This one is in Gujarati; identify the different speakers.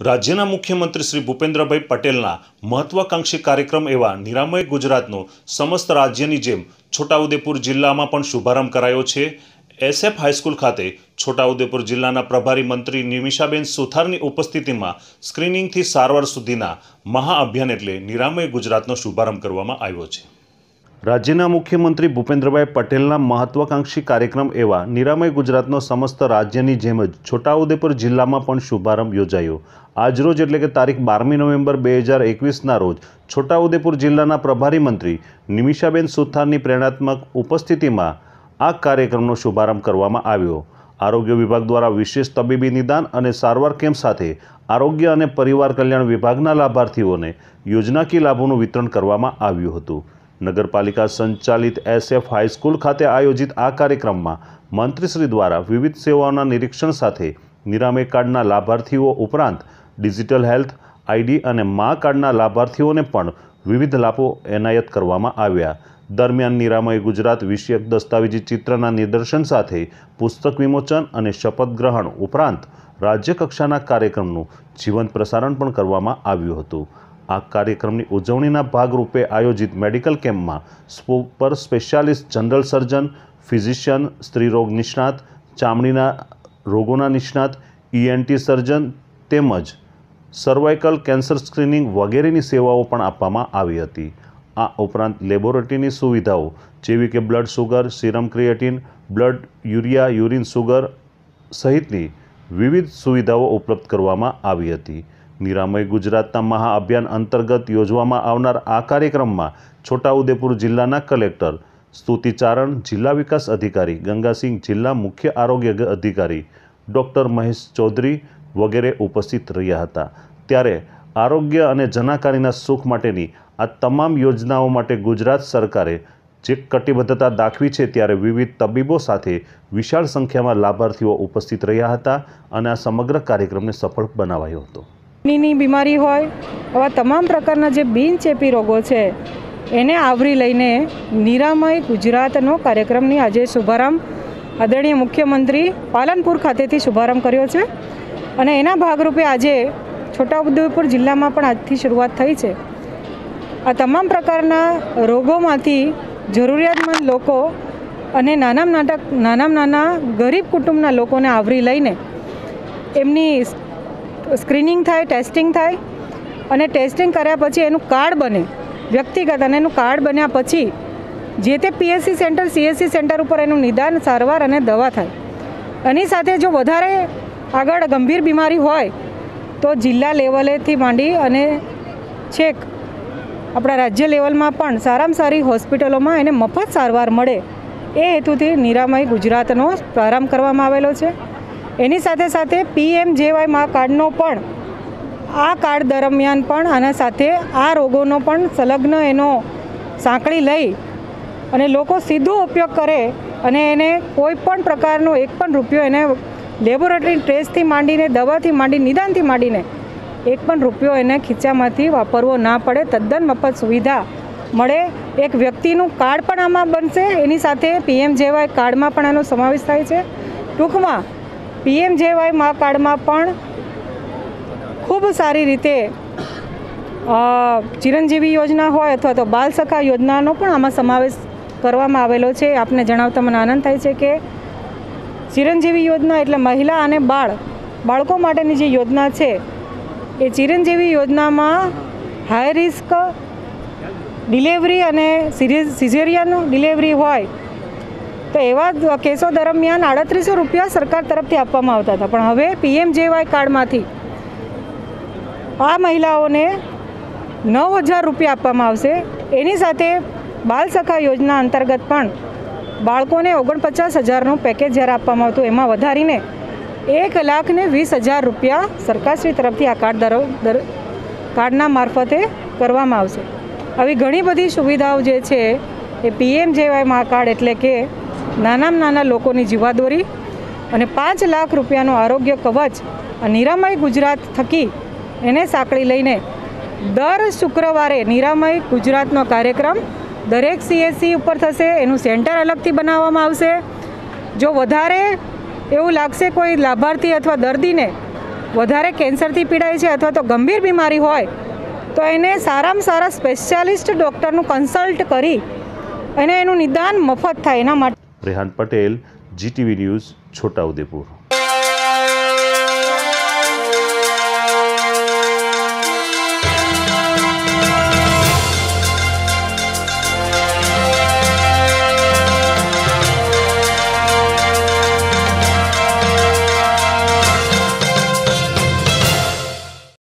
Speaker 1: રાજ્યના મુખ્યમંત્રી શ્રી ભૂપેન્દ્રભાઈ પટેલના મહત્વાકાંક્ષી કાર્યક્રમ એવા નિરામય ગુજરાતનો સમસ્ત રાજ્યની જેમ છોટાઉદેપુર જિલ્લામાં પણ શુભારંભ કરાયો છે. એસએફ હાઈસ્કૂલ ખાતે છોટાઉદેપુર જિલ્લાના પ્રભારી મંત્રી નિમિષાબેન સુથારની ઉપસ્થિતિમાં સ્ક્રીનિંગથી સારવાર સુધીના મહાઅભિયાન એટલે નિરામય ગુજરાતનો શુભારંભ કરવામાં આવ્યો છે. રાજ્યના મુખ્યમંત્રી ભૂપેન્દ્રભાઈ પટેલના મહત્વાકાંક્ષી કાર્યક્રમ એવા નિરામય ગુજરાતનો સમસ્ત રાજ્યની જેમ જ છોટાઉદેપુર જિલ્લામાં પણ શુભારંભ યોજાયો. આજરોજ એટલે કે તારીખ બારમી નવેમ્બર બે હજાર એકવીસના રોજ છોટાઉદેપુર જિલ્લાના પ્રભારી મંત્રી નિમિષાબેન સુથારની પ્રેરણાત્મક ઉપસ્થિતિમાં આ કાર્યક્રમનો શુભારંભ કરવામાં આવ્યો. આરોગ્ય વિભાગ દ્વારા વિશેષ તબીબી નિદાન અને સારવાર કેમ્પ સાથે આરોગ્ય અને પરિવાર કલ્યાણ વિભાગના લાભાર્થીઓને યોજનાકીય લાભોનું વિતરણ કરવામાં આવ્યું હતું. નગરપાલિકા સંચાલિત એસએફ હાઈસ્કૂલ ખાતે આયોજિત આ કાર્યક્રમમાં મંત્રીશ્રી દ્વારા વિવિધ સેવાઓના નિરીક્ષણ સાથે નિરામય કાર્ડના લાભાર્થીઓ ઉપરાંત ડિજિટલ હેલ્થ, આઈડી અને મા કાર્ડના લાભાર્થીઓને પણ વિવિધ લાભો એનાયત કરવામાં આવ્યા. દરમિયાન નિરામય ગુજરાત વિષયક દસ્તાવેજી ચિત્રના નિદર્શન સાથે પુસ્તક વિમોચન અને શપથ ગ્રહણ ઉપરાંત રાજ્યકક્ષાના કાર્યક્રમનું જીવંત પ્રસારણ પણ કરવામાં આવ્યું હતું. આ કાર્યક્રમની ઉજવણીના ભાગરૂપે આયોજિત મેડિકલ કેમ્પમાં super specialist, general surgeon, physician સ્ત્રીરોગ નિષ્ણાત, ચામડીના રોગોના નિષ્ણાત ઈએનટી સર્જન તેમજ સર્વાઇકલ કેન્સર સ્ક્રીનિંગ વગેરેની સેવાઓ પણ આપવામાં આવી હતી. આ ઉપરાંત લેબોરેટરીની સુવિધાઓ જેવી કે blood sugar, serum creatine, blood urea, urine sugar સહિતની વિવિધ સુવિધાઓ ઉપલબ્ધ કરવામાં આવી હતી. નિરામય ગુજરાતના મહાઅભિયાન અંતર્ગત યોજવામાં આવનાર આ કાર્યક્રમમાં છોટાઉદેપુર જિલ્લાના કલેક્ટર, સ્તુતિચારણ જિલ્લા વિકાસ અધિકારી, ગંગાસિંહ જિલ્લા મુખ્ય આરોગ્ય અધિકારી, ડૉક્ટર મહેશ ચૌધરી વગેરે ઉપસ્થિત રહ્યા હતા. ત્યારે આરોગ્ય અને જનાકારીના સુખ માટેની આ તમામ યોજનાઓ માટે ગુજરાત સરકારે જે કટિબદ્ધતા દાખવી છે ત્યારે વિવિધ તબીબો સાથે વિશાળ સંખ્યામાં લાભાર્થીઓ ઉપસ્થિત રહ્યા હતા અને આ સમગ્ર કાર્યક્રમને સફળ બનાવાયો હતો.
Speaker 2: કિડનીની બીમારી હોય, આવા તમામ પ્રકારના જે બિનચેપી રોગો છે, એને આવરી લઈને નિરામય ગુજરાતનો કાર્યક્રમની આજે શુભારંભ આદરણીય મુખ્યમંત્રી પાલનપુર ખાતેથી શુભારંભ કર્યો છે. અને એના ભાગરૂપે આજે છોટાઉદેપુર જિલ્લામાં પણ આજથી શરૂઆત થઈ છે. આ તમામ પ્રકારના રોગોમાંથી જરૂરિયાતમંદ લોકો અને નાનામાં નાના નાનામાં નાના ગરીબ કુટુંબના લોકોને આવરી લઈને એમની સ્ક્રીનિંગ થાય, ટેસ્ટિંગ થાય અને ટેસ્ટિંગ કર્યા પછી એનું કાર્ડ બને, વ્યક્તિગત અને એનું કાર્ડ બન્યા પછી જે તે પીએસસી સેન્ટર સીએસસી સેન્ટર ઉપર એનું નિદાન, સારવાર અને દવા થાય. એની સાથે જો વધારે આગળ ગંભીર બીમારી હોય, તો જિલ્લા લેવલેથી માંડી અને છેક આપણા રાજ્ય લેવલમાં પણ સારામાં સારી હોસ્પિટલોમાં એને મફત સારવાર મળે એ હેતુથી નિરામય ગુજરાતનો પ્રારંભ કરવામાં આવેલો છે. એની સાથે સાથે પીએમ જેવાય મા કાર્ડનો પણ આ કાર્ડ દરમિયાન પણ આના સાથે આ રોગોનો પણ સંલગ્ન એનો સાંકળી લઈ અને લોકો સીધો ઉપયોગ કરે અને એને કોઈ પણ પ્રકારનો એક પણ રૂપિયો એને લેબોરેટરી ટેસ્ટથી માંડીને, દવાથી માંડી નિદાનથી માંડીને એક પણ રૂપિયો એને ખીચામાંથી વાપરવો ના પડે. તદ્દન મફત સુવિધા મળે. એક વ્યક્તિનું કાર્ડ પણ આમાં બનશે. એની સાથે પીએમ જેવાય કાર્ડમાં પણ એનો સમાવેશ થાય છે. ટૂંકમાં પીએમ જેવાય મા કાર્ડમાં પણ ખૂબ સારી રીતે ચિરંજીવી યોજના હોય અથવા તો બાલ સખા યોજનાનો પણ આમાં સમાવેશ કરવામાં આવેલો છે. આપને જણાવતા મને આનંદ થાય છે કે ચિરંજીવી યોજના એટલે મહિલા અને બાળ, બાળકો માટેની જે યોજના છે, એ ચિરંજીવી યોજનામાં હાઈ રિસ્ક ડિલેવરી અને સિઝેરિયન ડિલેવરી હોય તો એવા કેસો દરમિયાન આડત્રીસો રૂપિયા સરકાર તરફથી આપવામાં આવતા હતા. પણ હવે પીએમ જેવાય કાર્ડમાંથી આ મહિલાઓને નવ હજાર રૂપિયા આપવામાં આવશે. એની સાથે બાલ સખા યોજના અંતર્ગત પણ બાળકોને ઓગણપચાસ હજારનું પેકેજ જ્યારે આપવામાં આવતું, એમાં વધારીને એક લાખને વીસ હજાર રૂપિયા સરકારશ્રી તરફથી આ કાર્ડ દર કાર્ડના મારફતે કરવામાં આવશે. આવી ઘણી બધી સુવિધાઓ જે છે, એ પીએમ જેવાય મા કાર્ડ એટલે કે નાનામાં નાના લોકોની જીવાદોરી અને પાંચ લાખ રૂપિયાનું આરોગ્ય કવચ નિરામય ગુજરાત થકી એને સાંકળી લઈને દર શુક્રવારે નિરામય ગુજરાતનો કાર્યક્રમ દરેક સીએસસી ઉપર થશે, એનું સેન્ટર અલગથી બનાવવામાં આવશે. જો વધારે એવું લાગશે કોઈ લાભાર્થી અથવા દર્દીને વધારે કેન્સરથી પીડાય છે અથવા તો ગંભીર બીમારી હોય, તો એને સારામાં સારા સ્પેશિયાલિસ્ટ ડૉક્ટરનું કન્સલ્ટ કરી અને એનું નિદાન મફત થાય એના માટે
Speaker 1: રેહાન પટેલ જીટીવી ન્યૂઝ છોટાઉદેપુર